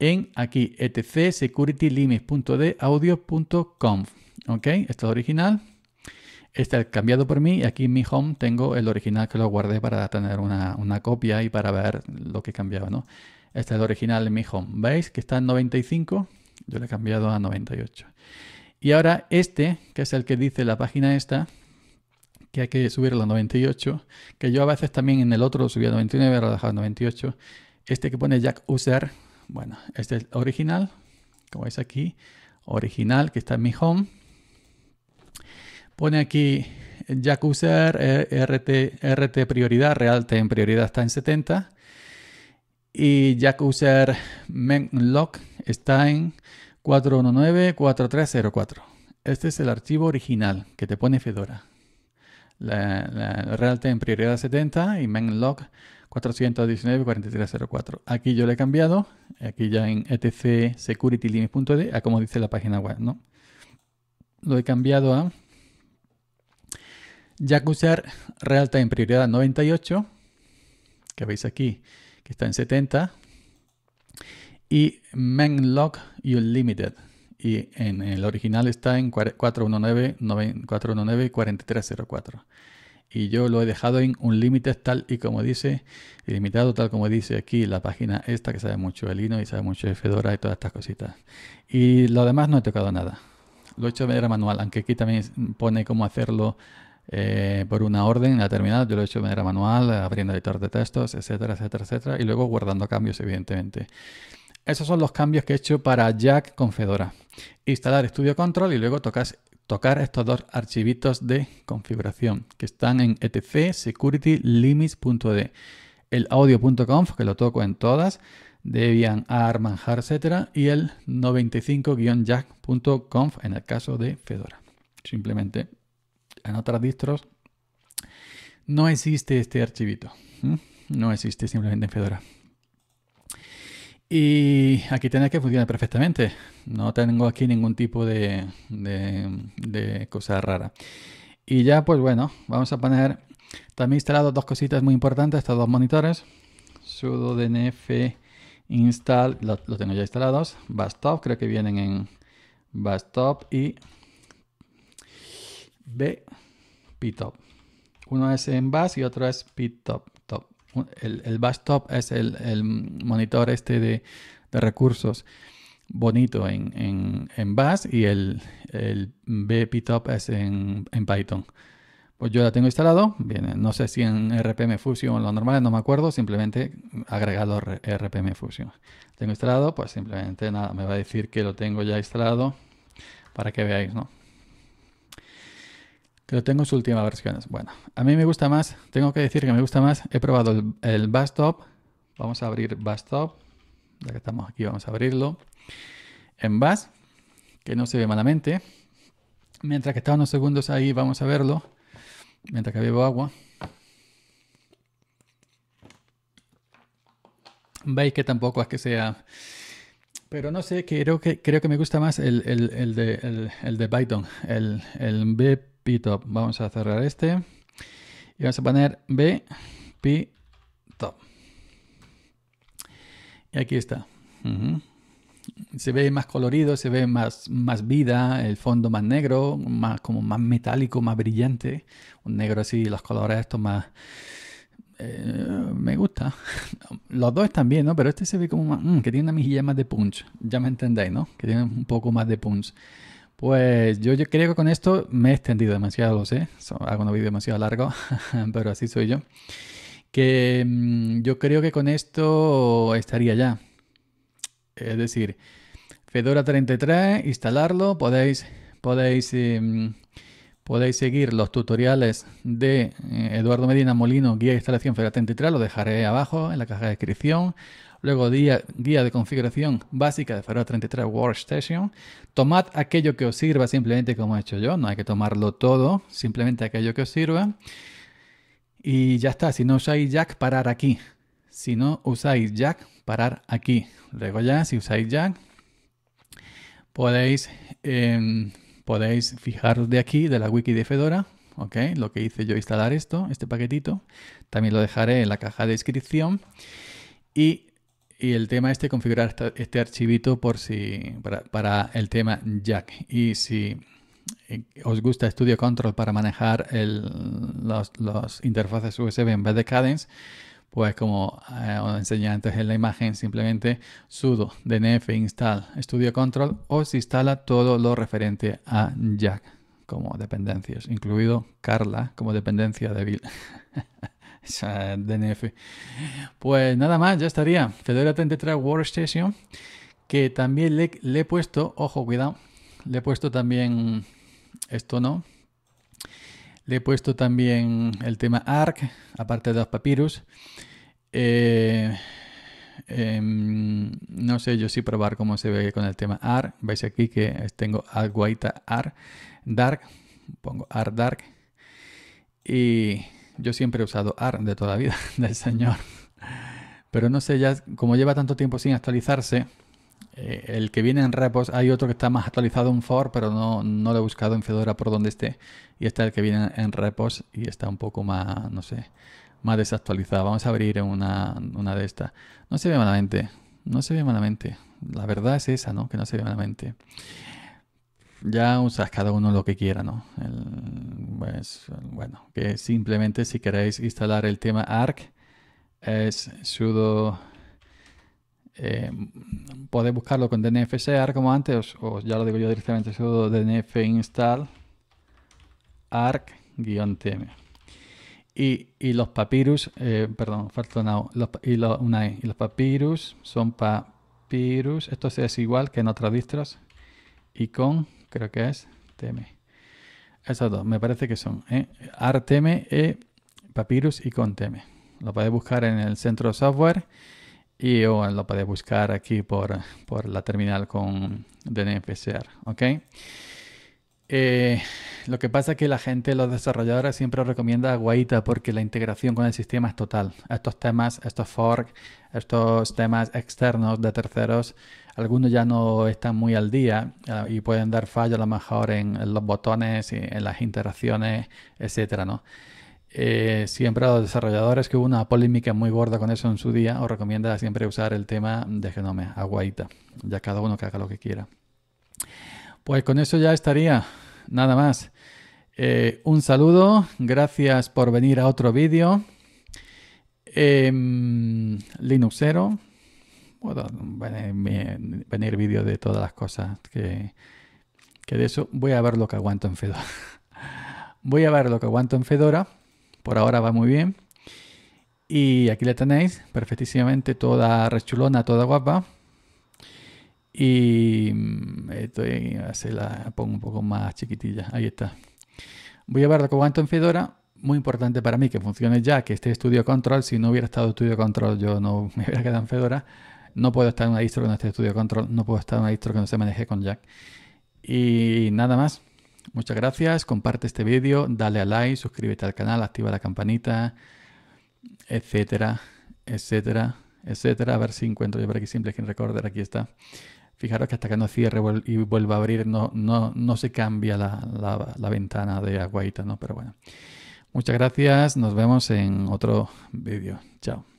En aquí, etc securitylimits.d audio.conf. ¿Ok? Esto es original. Este es cambiado por mí y aquí en mi home tengo el original que lo guardé para tener una, copia y para ver lo que cambiaba, ¿no? Este es el original en mi home. ¿Veis que está en 95? Yo le he cambiado a 98. Y ahora este, que es el que dice la página esta, que hay que subirlo a 98, que yo a veces también en el otro lo subía a 99, ahora lo he dejado a 98. Este que pone Jack User, bueno, este es original, como veis aquí, original, que está en mi home. Pone aquí Jack RT, RT prioridad, real en prioridad está en 70. Y Jack User Lock está en 419-4304. Este es el archivo original que te pone Fedora la, la en prioridad 70 y log 419-4304. Aquí yo le he cambiado, aquí ya en etc securitylimit.d, a como dice la página web, ¿no? Lo he cambiado a Jacuzzer en prioridad 98, que veis aquí, que está en 70, y Menlog Unlimited y en el original está en 419-4304. Y yo lo he dejado en un límite tal y como dice, ilimitado tal como dice aquí la página esta que sabe mucho de Lino y sabe mucho de Fedora y todas estas cositas. Y lo demás no he tocado nada. Lo he hecho de manera manual, aunque aquí también pone cómo hacerlo eh, por una orden en la terminal. Yo lo he hecho de manera manual, abriendo editor de textos, etcétera, etcétera, etcétera. Y luego guardando cambios, evidentemente. Esos son los cambios que he hecho para Jack con Fedora. Instalar Studio Control y luego tocar estos dos archivitos de configuración que están en etc securitylimits.d. El audio.conf, que lo toco en todas, Debian, AR, Manjar, etc. Y el 95-jack.conf en el caso de Fedora. Simplemente en otras distros no existe este archivito. No existe simplemente en Fedora. Y aquí tiene que funcionar perfectamente. No tengo aquí ningún tipo de, de, cosa rara. Y ya, pues bueno, vamos a poner también instalado dos cositas muy importantes, estos dos monitores. sudo dnf install, lo, tengo ya instalados. Bastop, creo que vienen en Bastop y B Pitop. Uno es en Bash y otro es Pitop. El, el Top es el, monitor este de, recursos bonito en, en, en Bash y el, el BPTOP es en, Python. Pues yo la tengo instalado, bien, no sé si en RPM Fusion o lo normal, no me acuerdo, simplemente agregado RPM Fusion. Tengo instalado, pues simplemente nada, me va a decir que lo tengo ya instalado para que veáis, ¿no? Pero tengo sus últimas versiones. Bueno, a mí me gusta más, tengo que decir que me gusta más. He probado el, el Bastop. Vamos a abrir Bastop. Ya que estamos aquí, vamos a abrirlo. En Bass, que no se ve malamente. Mientras que está unos segundos ahí, vamos a verlo. Mientras que bebo agua. Veis que tampoco es que sea... Pero no sé, creo que, creo que me gusta más el, de, el, de Python, el, el P-top. Vamos a cerrar este. Y vamos a poner B, P, top. Y aquí está. Se ve más colorido, se ve más, más vida, el fondo más negro, más, como más metálico, más brillante. Un negro así, los colores estos más... Eh, me gusta. Los dos están bien, ¿no? Pero este se ve como más, mm, que tiene una mejilla más de punch. Ya me entendéis, ¿no? Que tiene un poco más de punch. Pues yo, creo que con esto me he extendido demasiado, lo sé. hago un vídeo demasiado largo, pero así soy yo. Que mm, yo creo que con esto estaría ya. Es decir, Fedora 33, instalarlo, podéis, podéis, em, podéis seguir los tutoriales de eh, Eduardo Medina Molino, guía de instalación Fedora 33, lo dejaré abajo en la caja de descripción. Luego guía, guía de configuración básica de Fedora 33 Workstation. Tomad aquello que os sirva simplemente como he hecho yo. No hay que tomarlo todo, simplemente aquello que os sirva. Y ya está. Si no usáis Jack, parar aquí. Si no usáis Jack, parar aquí. Luego ya, si usáis Jack, podéis, em, podéis fijaros de aquí, de la wiki de Fedora, ¿ok? Lo que hice yo instalar esto, este paquetito. También lo dejaré en la caja de descripción. Y y el tema este, configurar este archivito por si, para, el tema Jack. Y si, os gusta Studio Control para manejar los, los, interfaces USB en vez de Cadence, pues como eh, os enseñé antes en la imagen, simplemente sudo dnf install Studio Control os instala todo lo referente a Jack como dependencias, incluido Carla como dependencia de DNF. Pues nada más, ya estaría. Fedora 33 Workstation, que también le, he puesto, ojo, cuidado, le he puesto también esto no. Le he puesto también el tema ARC, aparte de los papyrus. Eh, em, no sé yo sí probar cómo se ve con el tema ARC. Veis aquí que tengo Alguaita ARC Dark. Pongo ARC Dark. Y yo siempre he usado ARC de toda la vida del señor. Pero no sé, ya como lleva tanto tiempo sin actualizarse, eh, el que viene en repos, hay otro que está más actualizado en for, pero no, no lo he buscado en Fedora por donde esté. Y está el que viene en repos y está un poco más, no sé, más desactualizado. Vamos a abrir una, una de estas. No se ve malamente, no se ve malamente. La verdad es esa, ¿no? Que no se ve malamente. Ya usas cada uno lo que quiera, ¿no? pues, bueno, que simplemente si queréis instalar el tema ARC, es sudo eh, podéis buscarlo con dnfsear como antes, o, ya lo digo yo directamente, sudo dnf install arc-tm. Y, y, los papyrus, eh, perdón, falta los, y, una, y los papyrus son papyrus, esto es igual que en otras distros, y con, creo que es, tm. Esos dos, me parece que son ¿eh? artm, e, papyrus y con tm. Lo podéis buscar en el centro de software y o lo podéis buscar aquí por, por la terminal con DNFSR, ¿ok? Eh, lo que pasa es que la gente, los desarrolladores siempre recomienda Guaita porque la integración con el sistema es total. Estos temas, estos fork, estos temas externos de terceros, algunos ya no están muy al día eh, y pueden dar fallo a lo mejor en, los botones, y en las interacciones, etcétera, ¿no? Eh, siempre a los desarrolladores, que hubo una polémica muy gorda con eso en su día, os recomienda siempre usar el tema de Genome, aguaita, ya cada uno que haga lo que quiera. Pues con eso ya estaría, nada más. Eh, un saludo, gracias por venir a otro vídeo. Em, Linuxero, venir, venir vídeo de todas las cosas que, que de eso voy a ver lo que aguanto en Fedora. voy a ver lo que aguanto en Fedora por ahora va muy bien. Y aquí la tenéis, perfectísimamente, toda rechulona, toda guapa. Y mm, estoy, se la pongo un poco más chiquitilla. Ahí está. Voy a ver lo que aguanto en Fedora. Muy importante para mí que funcione ya, que esté Studio Control. Si no hubiera estado Studio Control, yo no me hubiera quedado en Fedora. No puedo estar en una distro que no esté Studio Control. No puedo estar en una distro que no se maneje con Jack. Y nada más. Muchas gracias, comparte este vídeo, dale a like, suscríbete al canal, activa la campanita, etcétera, etcétera, etcétera. A ver si encuentro yo por aquí simple que recorder, aquí está. Fijaros que hasta que no cierre y vuelva a abrir no, no, no se cambia la, la ventana de Aguaita, ¿no? Pero bueno. Muchas gracias, nos vemos en otro vídeo. Chao.